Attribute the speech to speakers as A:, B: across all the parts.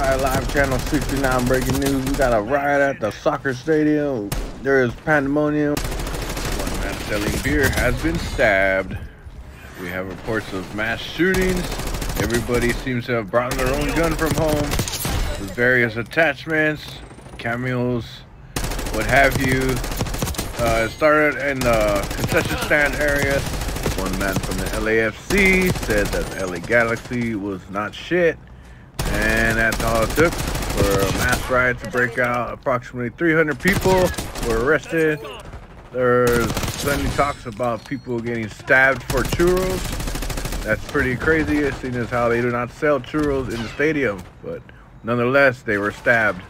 A: Live channel 69 breaking news. We got a riot at the soccer stadium. There is pandemonium. One man selling beer has been stabbed. We have reports of mass shootings. Everybody seems to have brought their own gun from home with various attachments, cameos, what have you. Uh, it started in the concession stand area. One man from the LAFC said that the LA Galaxy was not shit. And that's all it took for a mass riot to break out. Approximately 300 people were arrested. There's plenty talks about people getting stabbed for churros. That's pretty crazy, seeing as how they do not sell churros in the stadium. But nonetheless, they were stabbed.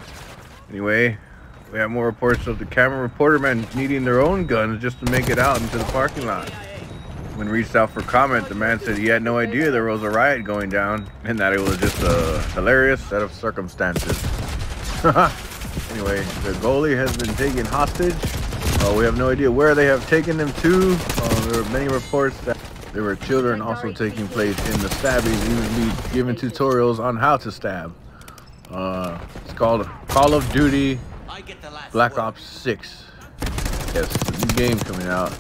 A: Anyway, we have more reports of the camera reporter men needing their own guns just to make it out into the parking lot. When reached out for comment, the man said he had no idea there was a riot going down and that it was just a hilarious set of circumstances. anyway, the goalie has been taken hostage. Uh, we have no idea where they have taken them to. Uh, there are many reports that there were children also taking place in the stabbing, even given tutorials on how to stab. Uh, it's called Call of Duty Black Ops 6. Yes, new game coming out.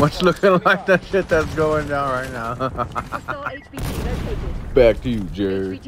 A: Much looking like that shit that's going down right now. Back to you, Jared.